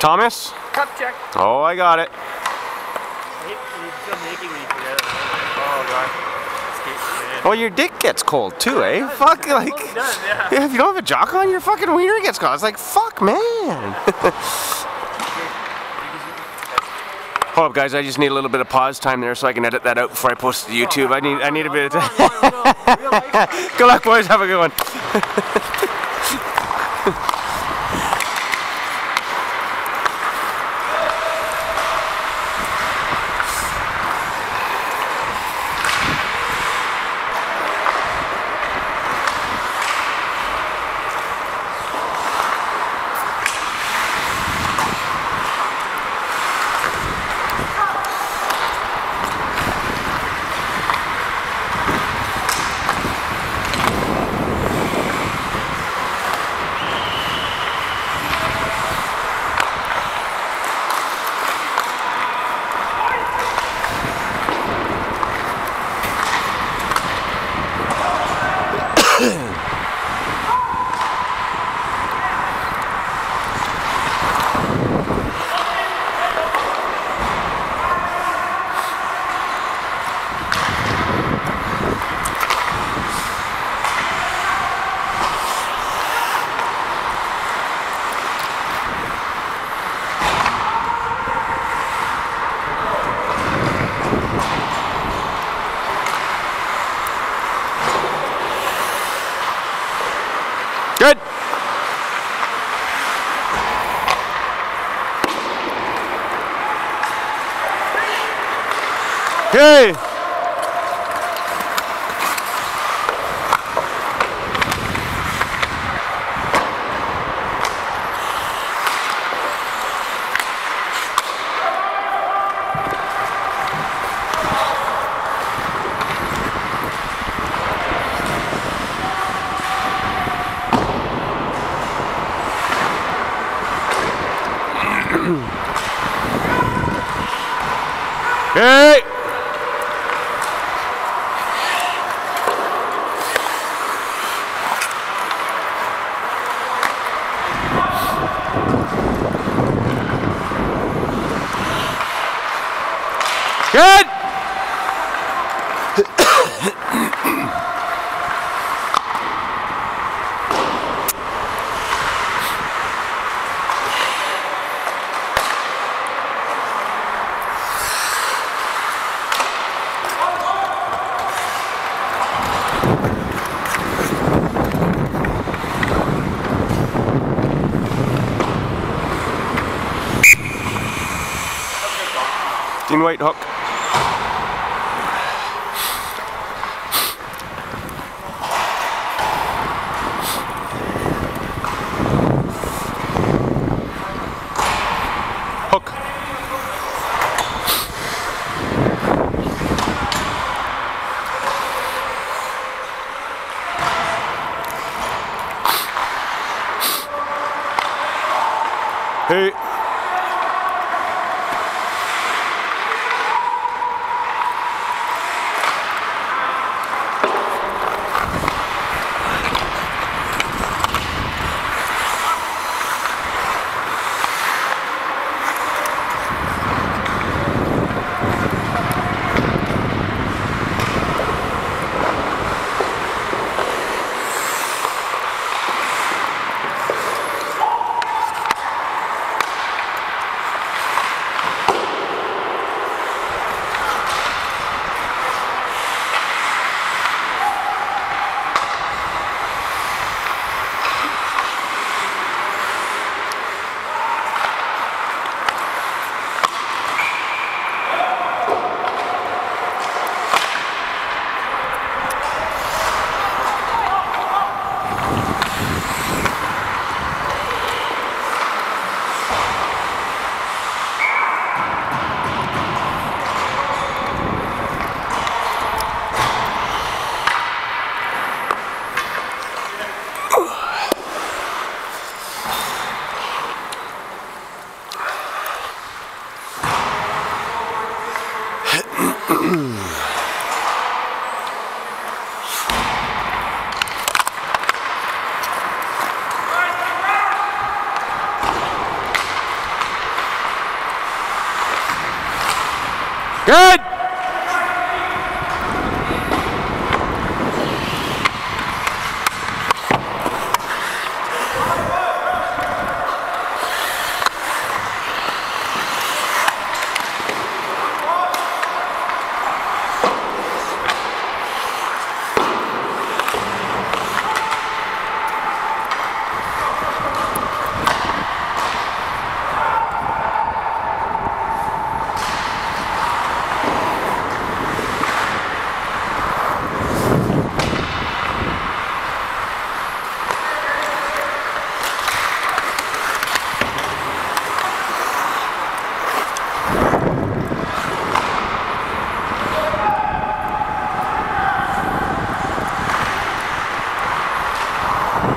Thomas? Cup check. Oh, I got it. Oh, your dick gets cold too, eh? Fuck, like, yeah, if you don't have a jock on, your fucking wiener gets cold. It's like, fuck, man. Hold up, guys. I just need a little bit of pause time there so I can edit that out before I post it to YouTube. I need, I need a bit of time. Good luck, boys. Have a good one. Good. Okay. Okay. Good. Dean White Good.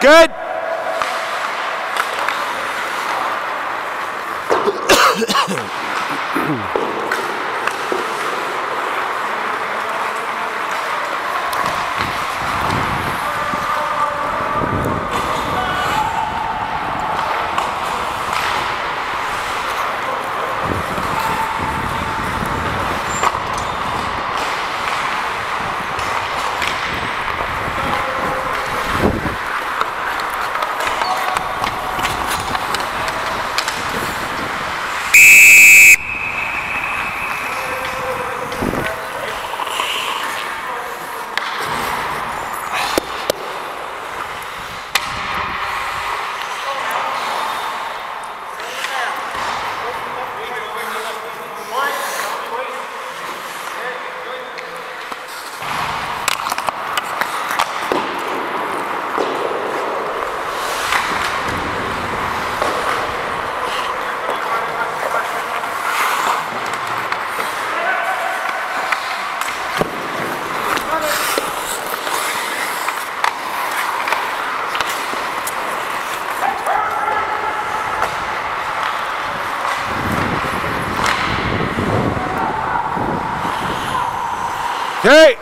good, Okay.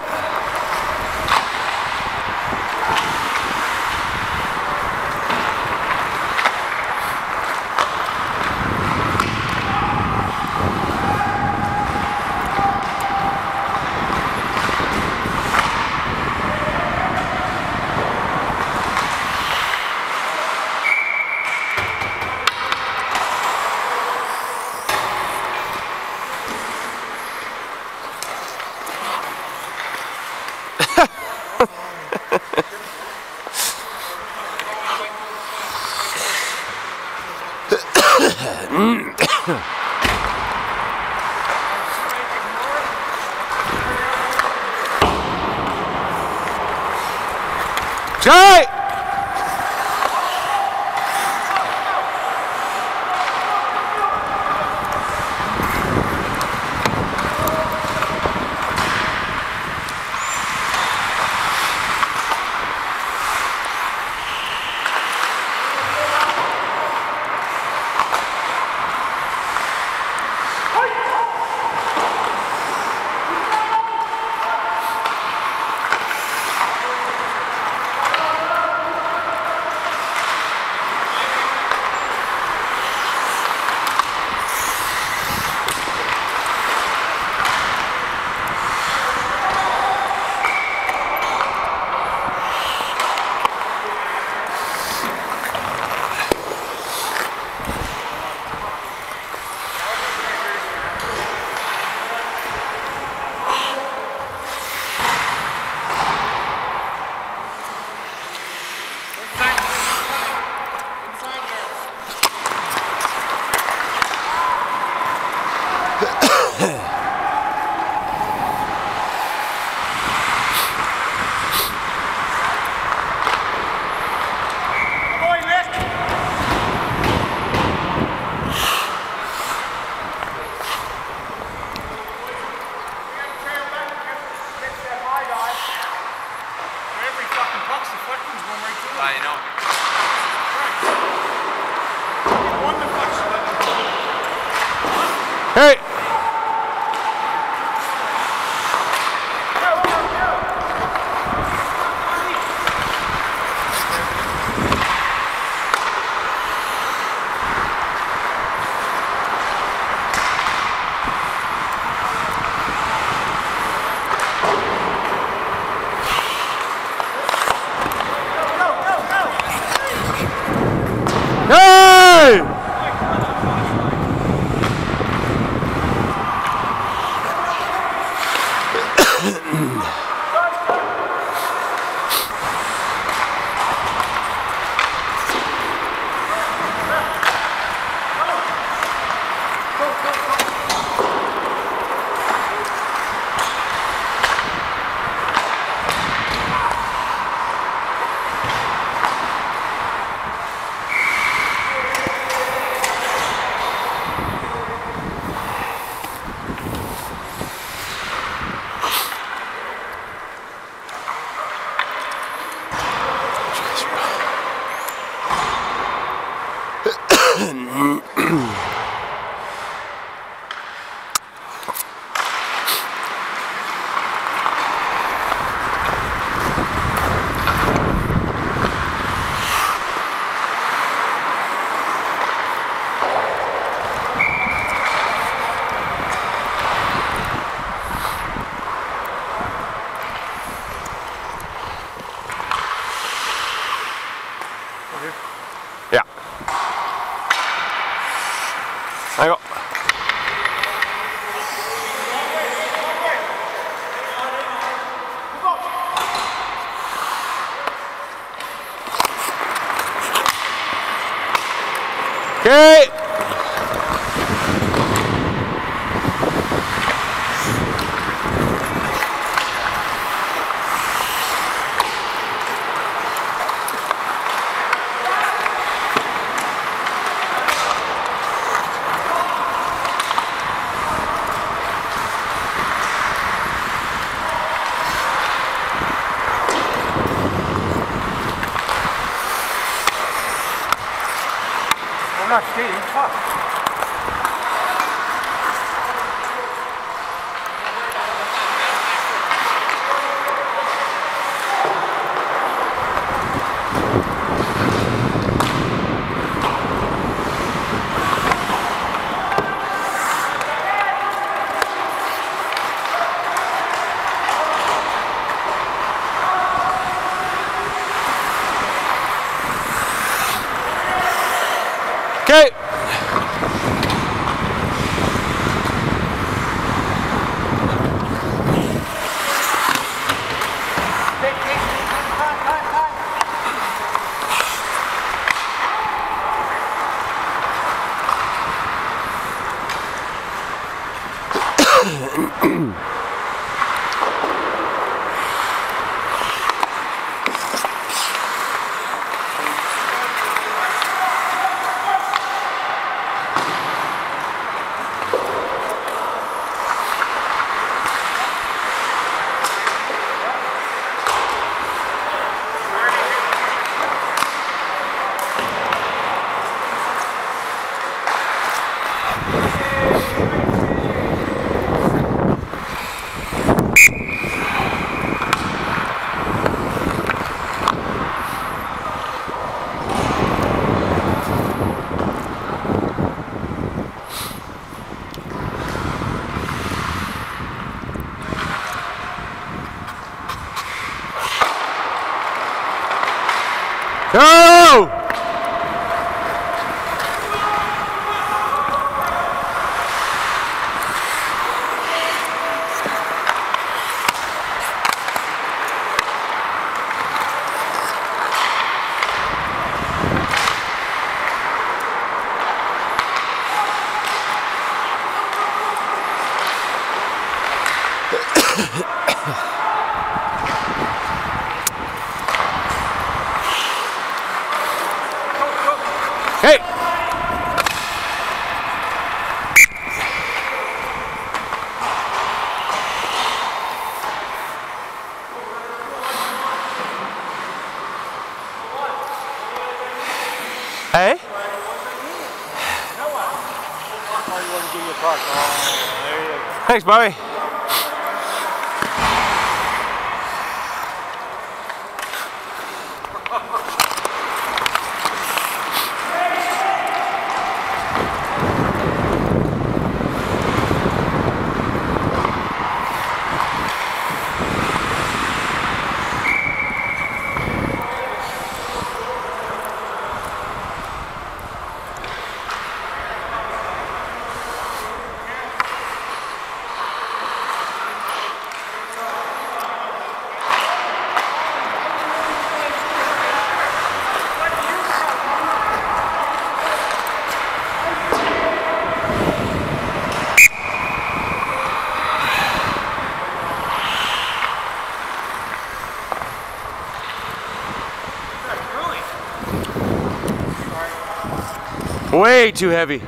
Okay. I'm not skating. Fuck. Thanks, Way too heavy.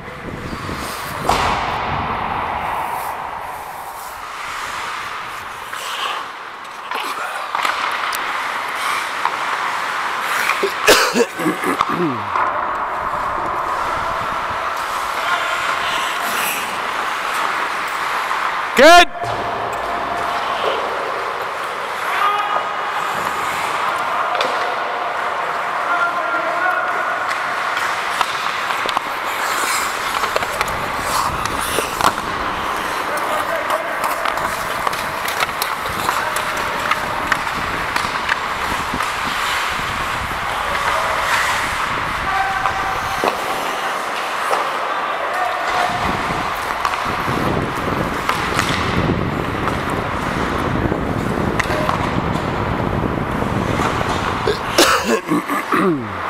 Ooh.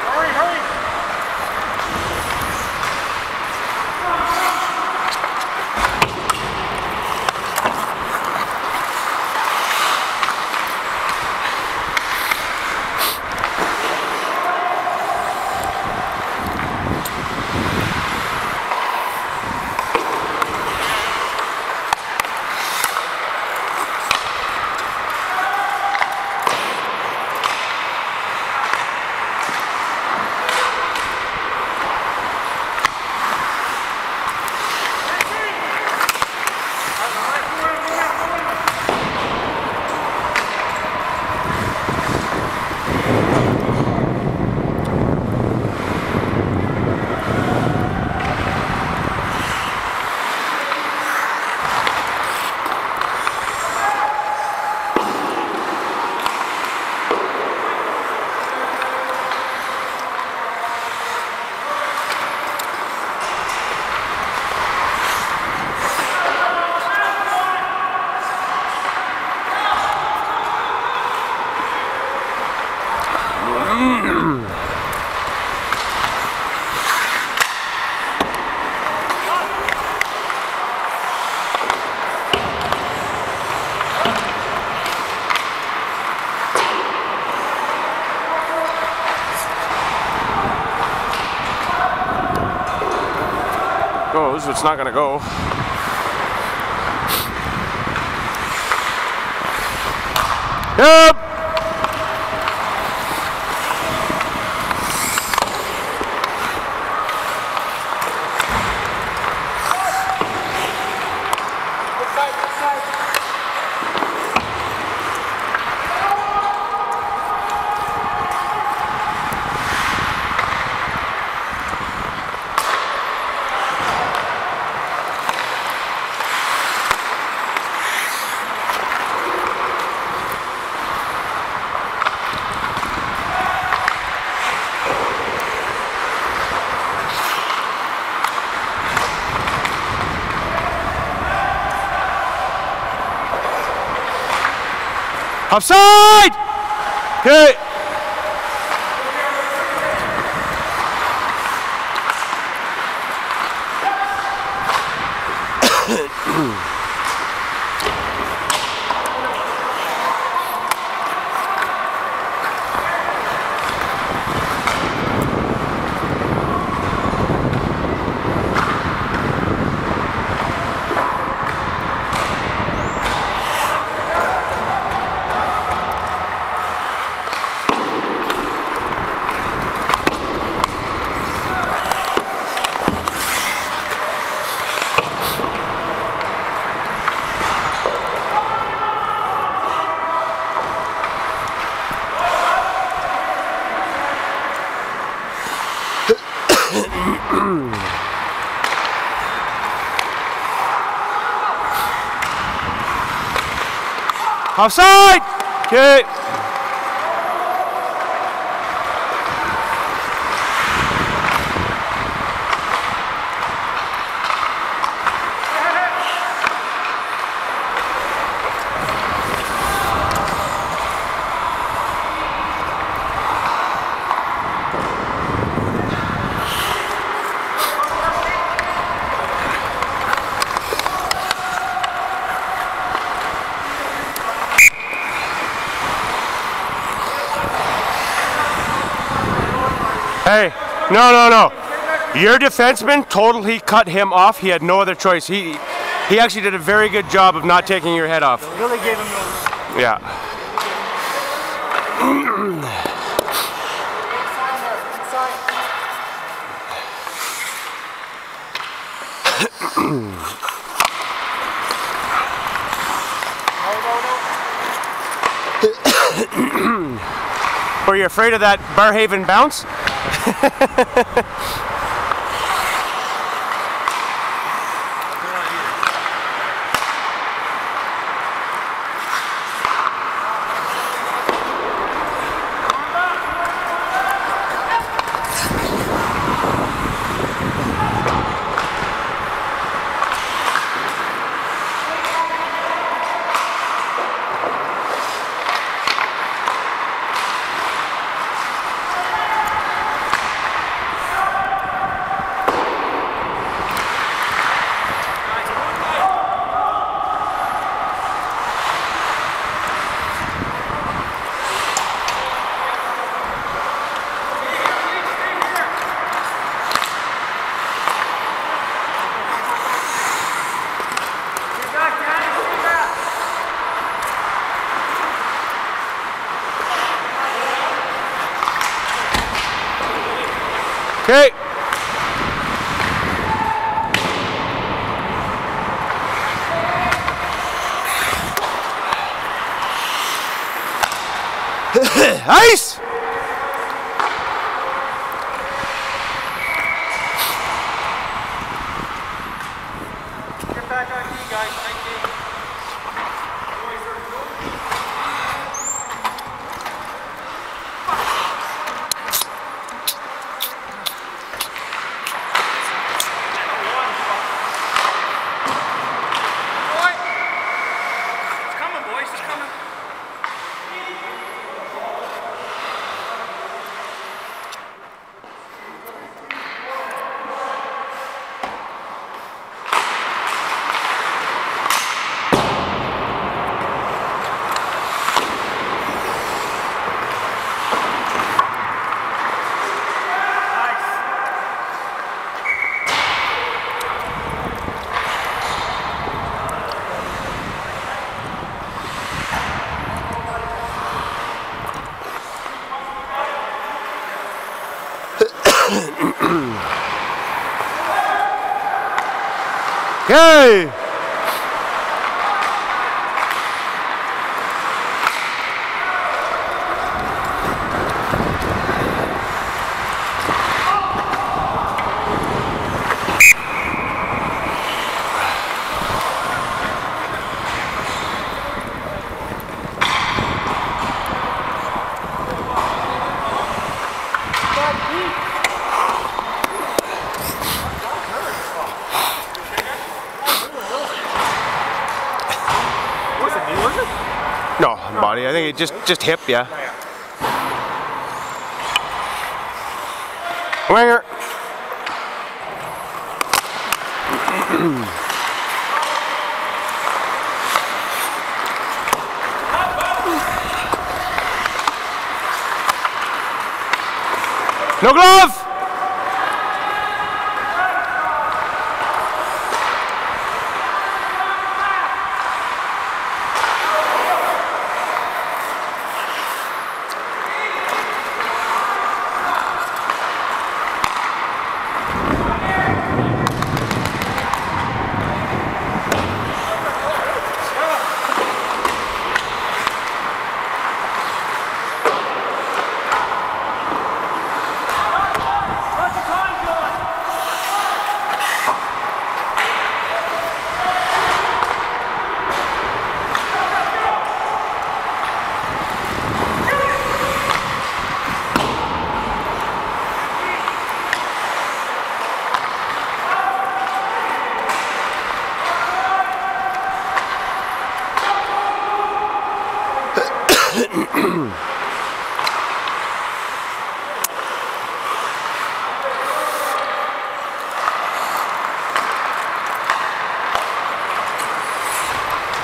goes, it's not gonna go. Yep. Offside! Okay. Offside! Okay. Hey, no, no, no. Your defenseman totally cut him off. He had no other choice. He he actually did a very good job of not taking your head off. Really gave him no. Yeah. Were you afraid of that Barrhaven bounce? Okay. Ice! Get back on key, guys. Thank you. Boy. It's coming, boys. It's coming. Okay. No, body. I think it just just hip, yeah. Winger. no glove.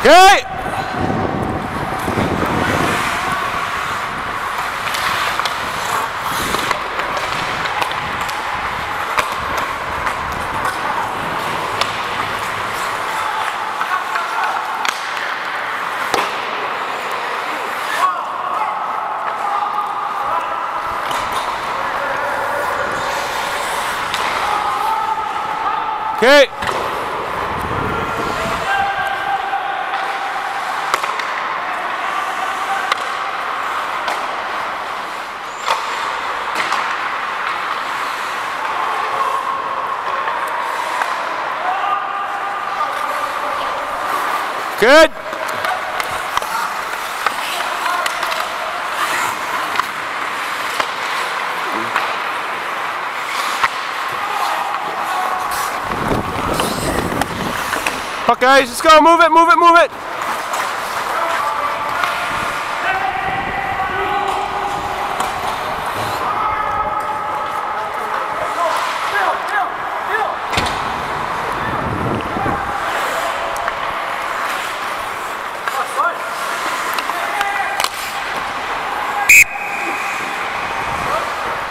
Okay. Okay. Good. Fuck guys, let's go, move it, move it, move it.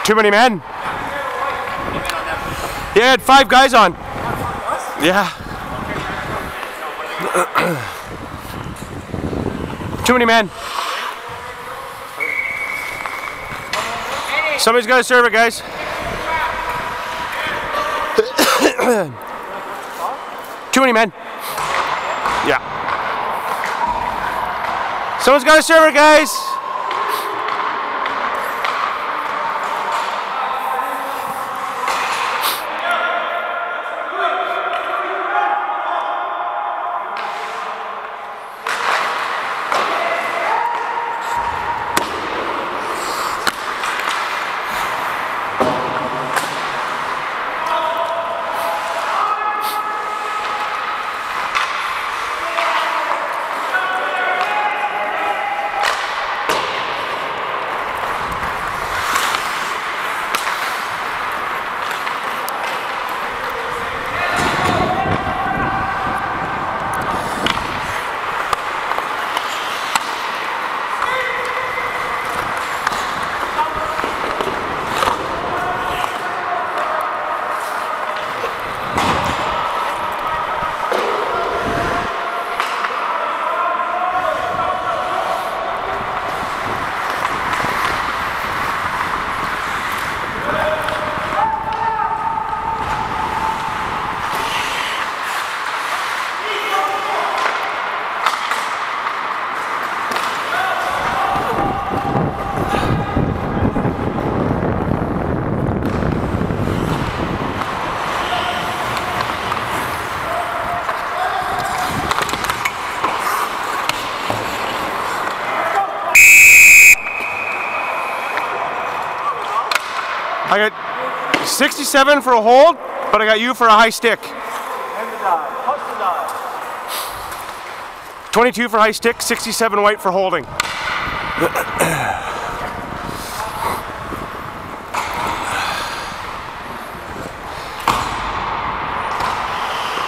Too many men. Yeah, had five guys on. Yeah. Too many men. Somebody's got to serve it, guys. Too many men. Yeah. Someone's got to serve it, guys. 67 for a hold, but I got you for a high stick. And the. Plus the die. 22 for high stick, 67 white for holding.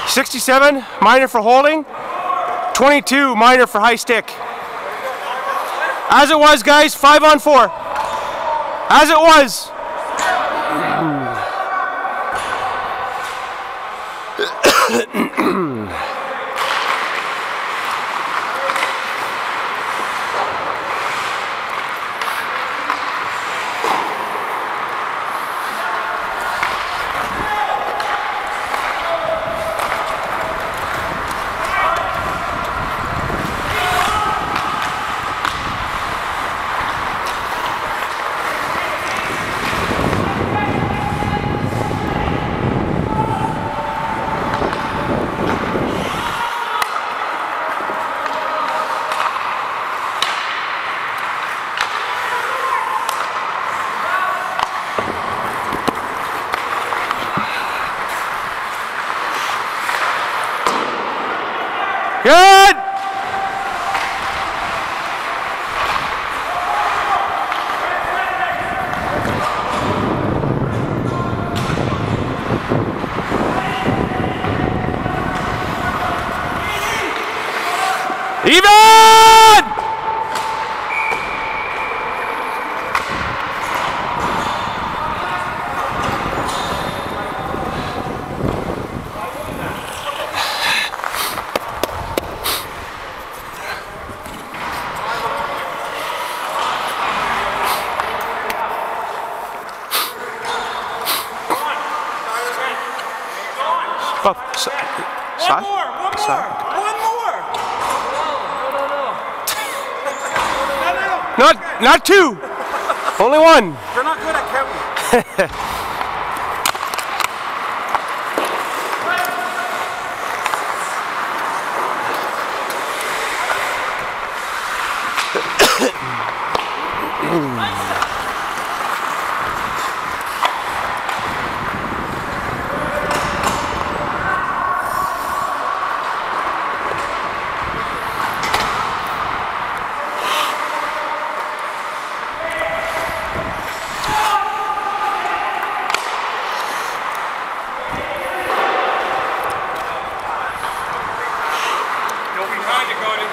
Sixty-seven minor for holding, twenty-two minor for high stick. As it was, guys, five on four. As it was. Not, two. Only one. You're not good at counting. You'll be trying to go to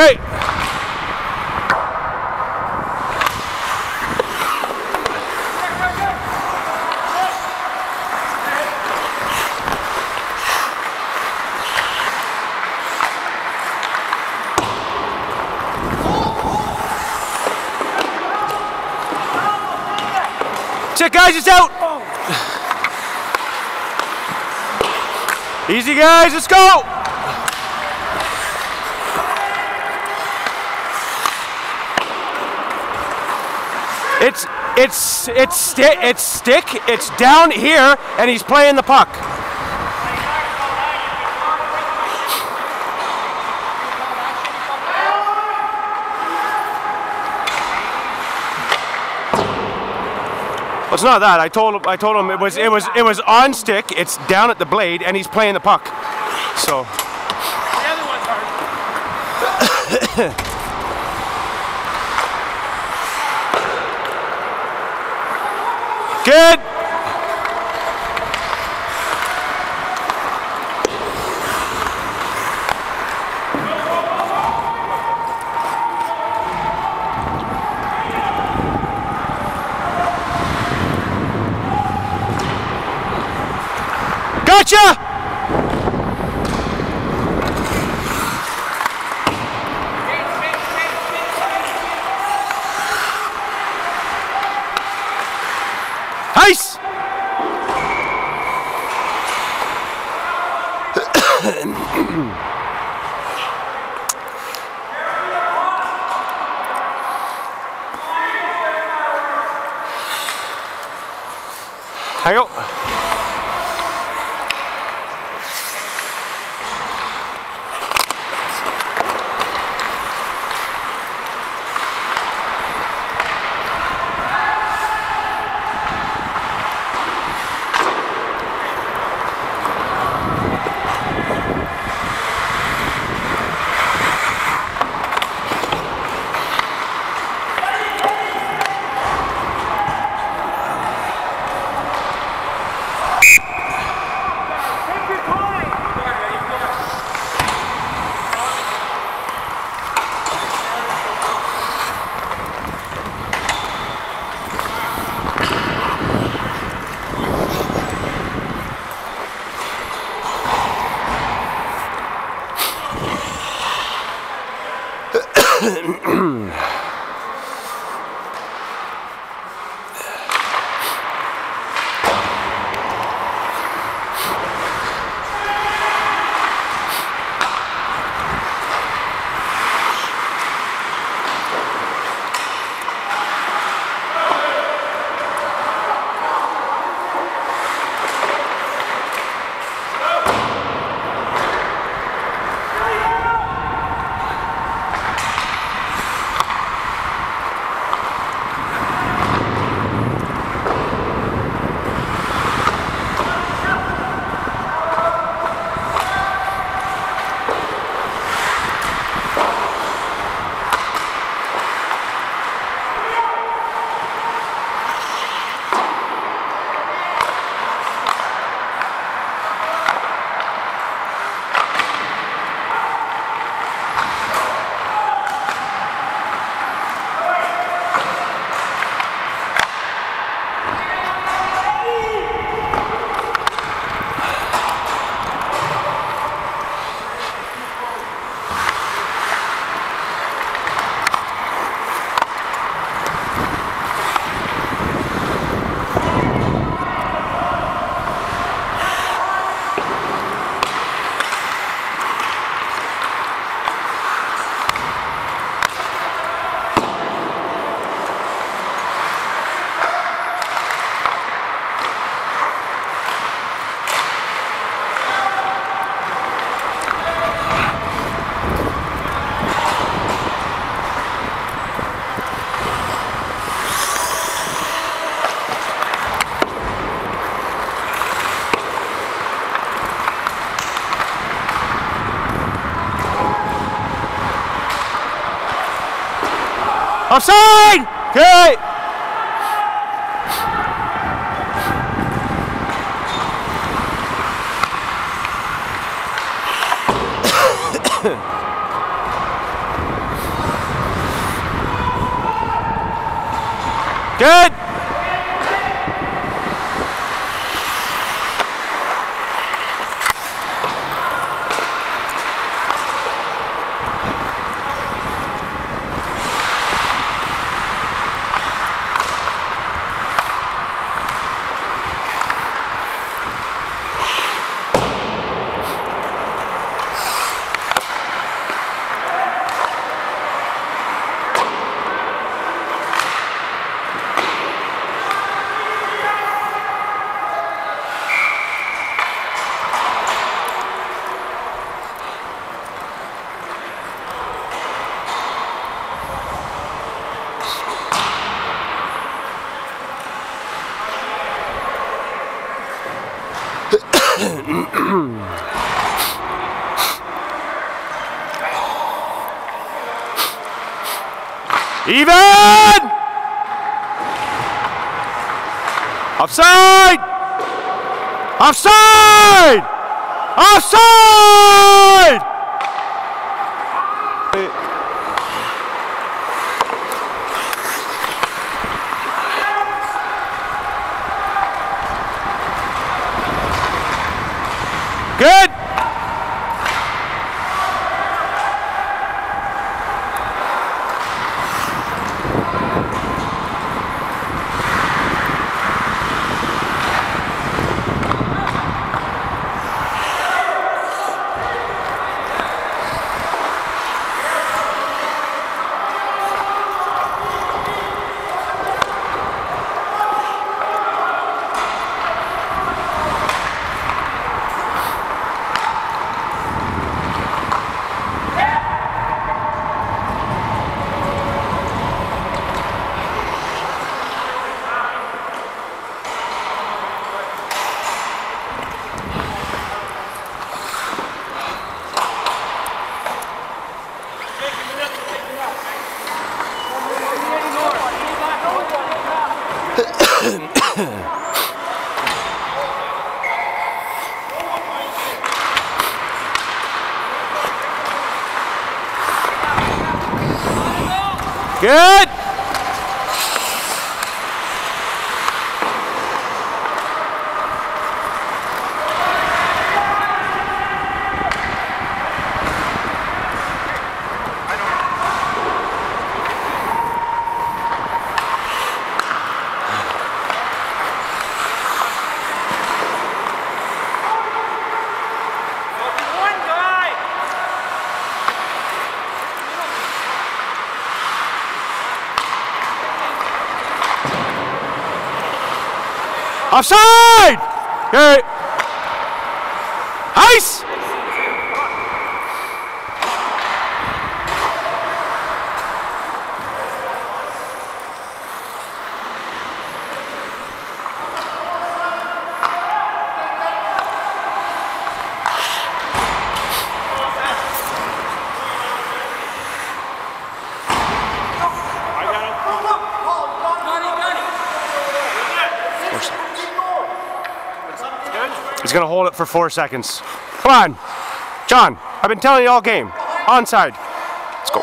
Okay. Check, guys, it's out. Easy, guys, let's go. It's it's it's sti- it's stick. It's down here, and he's playing the puck. Well, it's not that. I told him. I told him it was it was it was on stick. It's down at the blade, and he's playing the puck. So The other one's hard. good. Gotcha! Offside! Okay. Good. Even! Offside! Offside! Offside! Good! Good! One guy. Offside! Okay. Ice! He's gonna hold it for four seconds. Come on, John. I've been telling you all game. Onside. Let's go.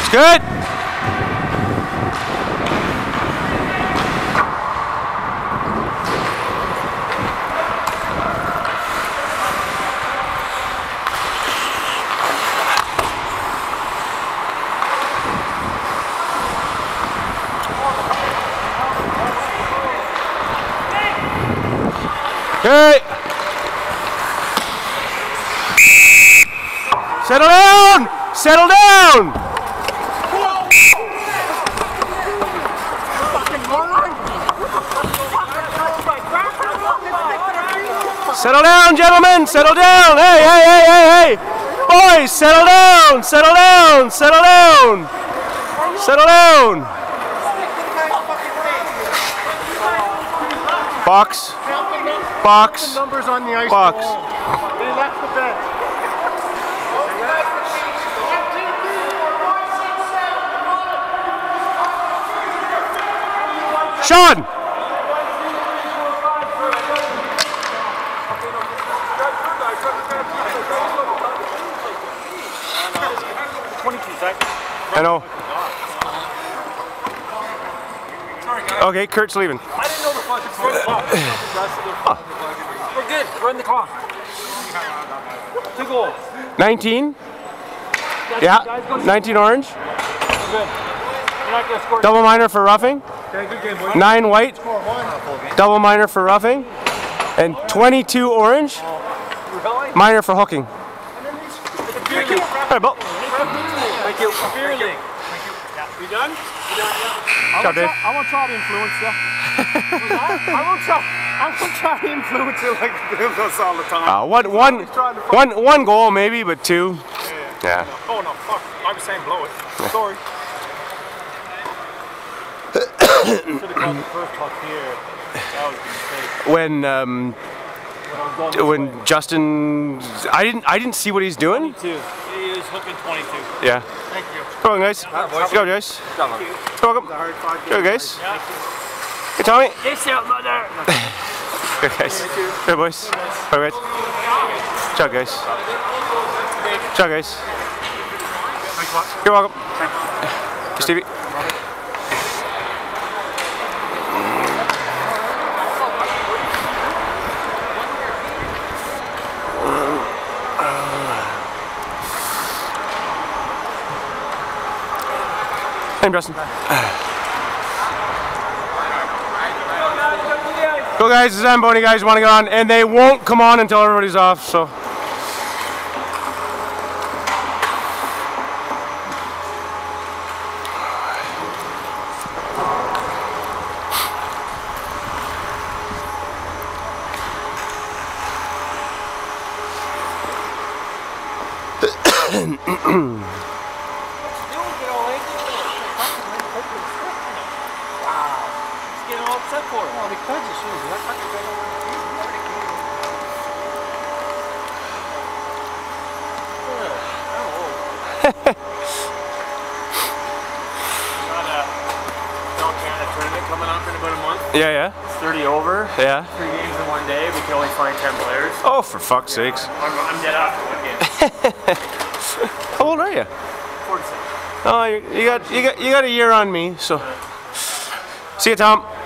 It's good. Okay. Settle down! Settle down! Settle down, gentlemen. Settle down. Hey, hey, hey, hey, hey. Boys, settle down. Settle down. Settle down. Settle down. Box. Box. Box. They left the. Sean. I know. Okay, Kurt's leaving. I didn't know the fucking first clock. We're good. Run the clock. Two goals. 19. Yeah, 19 orange. We're good. You're not gonna score. Double minor for roughing. Okay, good game, boys. 9 white. Double minor for roughing. And 22 orange. Minor for hooking. You. Hey, Bill. Thank you. Beer league. Thank you. You done? You done? Yeah. Ciao, Dave. I won't try to influence you. I won't try. I won't try to influence you like Bill does all the time. Uh, one, one, one, one goal maybe, but two. Yeah. Oh no, fuck. I was saying blow it. Sorry. Should have called the first puck here. That was a mistake. When um, When I was going this way. when Justin, I didn't, I didn't see what he's doing. 22. Is hooking 22. Yeah. Thank you. Come on, guys. Let's go, guys. Welcome. Go, guys. Hey, Tommy. Yes, out, mother. Good, guys. Good, boys. All right. Ciao, guys. Ciao, guys. You're welcome. Hey, Stevie. Hey, Justin. Go guys, the Zamboni guys want to get on, and they won't come on until everybody's off, so. Getting all upset for it. Well, because you should. tournament coming up in about a month. Yeah, yeah, It's 30 over. yeah. Three games in one day. We can only find 10 players. For fuck's sakes. I'm, I'm dead off. How old are you? 46. Oh, you, you got you got you got a year on me, so. See you, Tom.